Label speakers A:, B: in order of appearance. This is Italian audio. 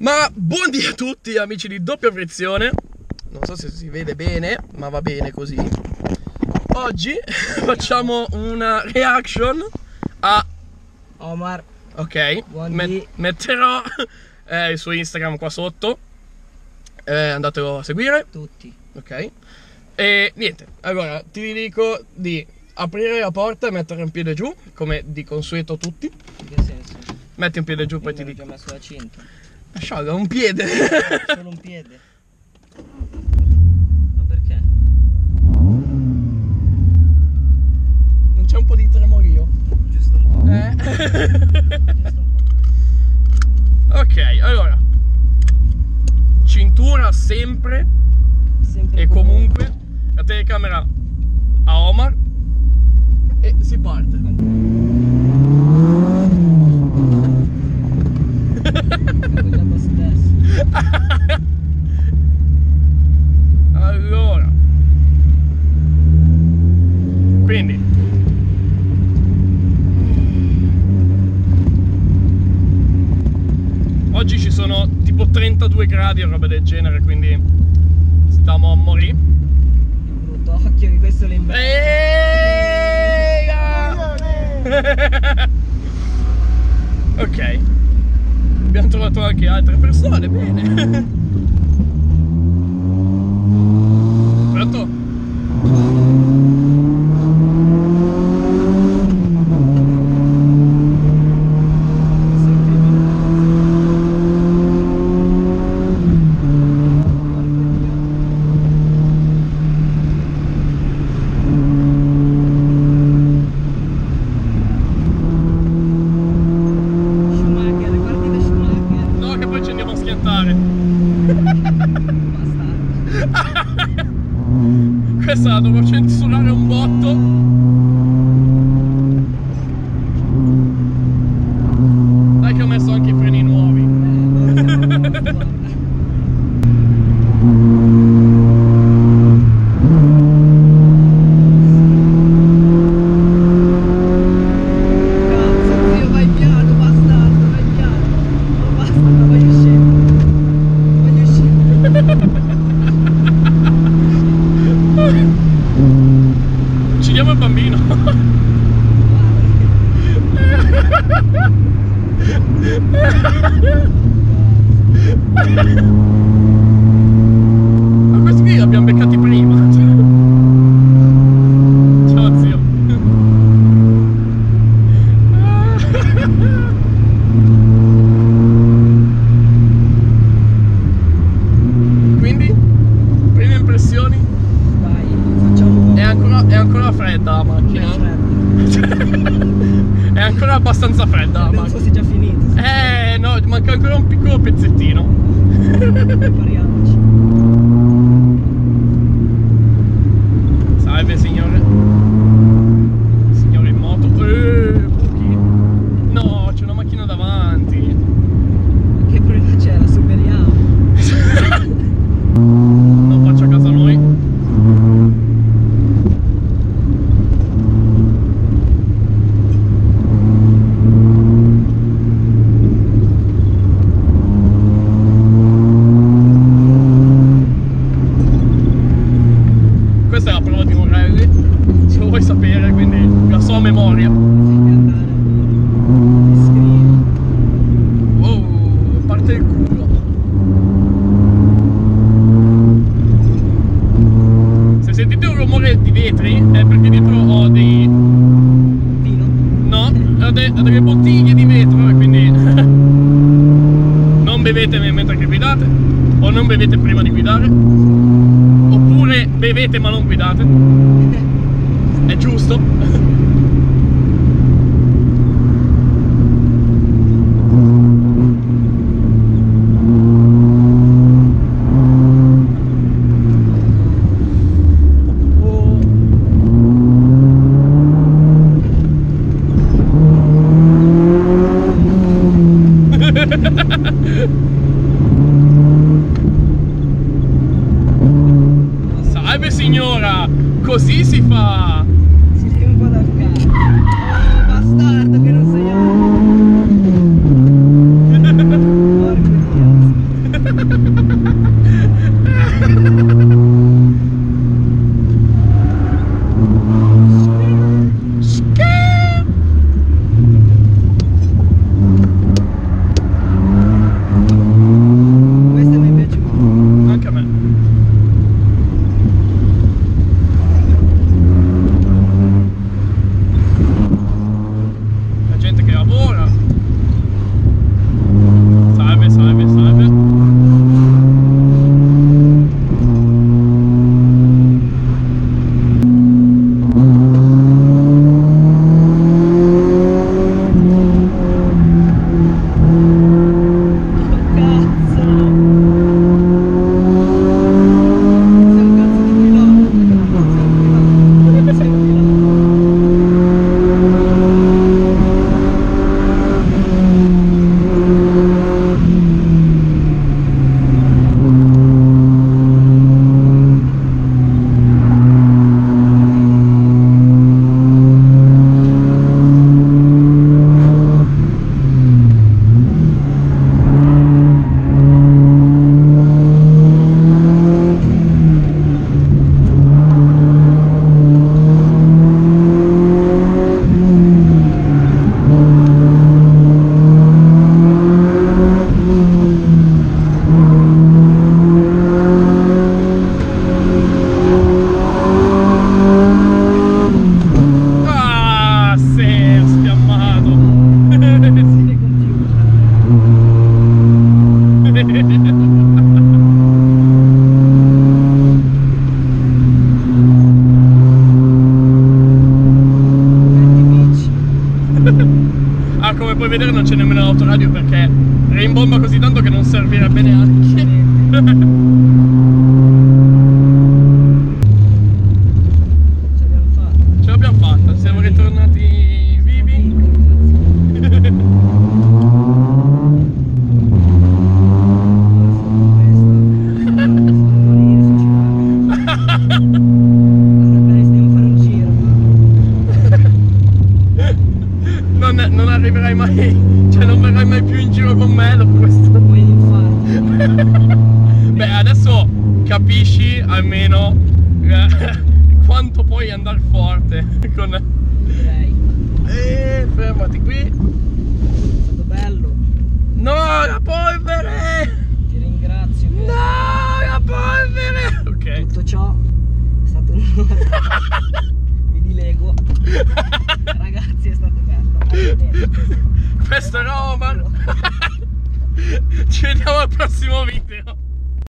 A: Ma buondì a tutti amici di doppia frizione. Non so se si vede bene, ma va bene così. Oggi facciamo una reaction a...
B: Omar.
A: Ok, met- metterò eh, il suo Instagram qua sotto. Eh, Andatelo a seguire,
B: tutti.
A: ok. E niente, allora ti dico di aprire la porta e mettere un piede giù Come di consueto tutti.
B: In che senso?
A: Metti un piede giù poi ti dico.
B: messo la cinta.
A: Sciaga un piede
B: Solo un piede. Ma perché?
A: Non c'è un po' di tremorio
B: Giusto un po'.
A: Eh.
B: Giusto un po'.
A: ok, allora. Cintura sempre
B: Sempre
A: e comunque la telecamera a Omar e si parte. Allora. Quindi. Oggi ci sono tipo 32 gradi o roba del genere, quindi stiamo a morire.
B: Brutto occhio che questo è l'inverno.
A: Eeeh! ok. Abbiamo trovato anche altre persone, bene.
B: Bastardo.
A: Questa la devo censurare un botto. Ma questi qui li abbiamo beccati prima. Ciao zio. Quindi, prime impressioni?
B: Dai, facciamo...
A: È ancora, è ancora fredda la macchina. è ancora abbastanza fredda la macchina. Manca ancora un piccolo pezzettino.
B: Prepariamoci.
A: Salve signore. Signore in moto. Eh, buchi. No, c'è una macchina davanti.
B: Che problema c'è? La superiamo.
A: Non faccia caso a noi. Questa è la prova di un rally, se lo vuoi sapere, quindi la so a memoria.
B: Scrivi.
A: Wow, parte il culo. Se sentite un rumore di vetri è perché dietro ho dei...
B: Vino.
A: no, ho, de- ho delle bottiglie di vetro e quindi... non bevete mentre che guidate, o non bevete prima di guidare, oppure bevete ma non guidate, è giusto. Ha ha ha! Vedere non c'è nemmeno l'autoradio perché rimbomba così tanto che non servirebbe neanche. Almeno eh, quanto puoi andare forte con... Eh, fermati qui. No, la polvere!
B: Ti ringrazio.
A: No, la polvere! Ok.
B: Tutto ciò è stato Mi dilego. Ragazzi, è stato bello.
A: Questo è Roman. Ci vediamo al prossimo video.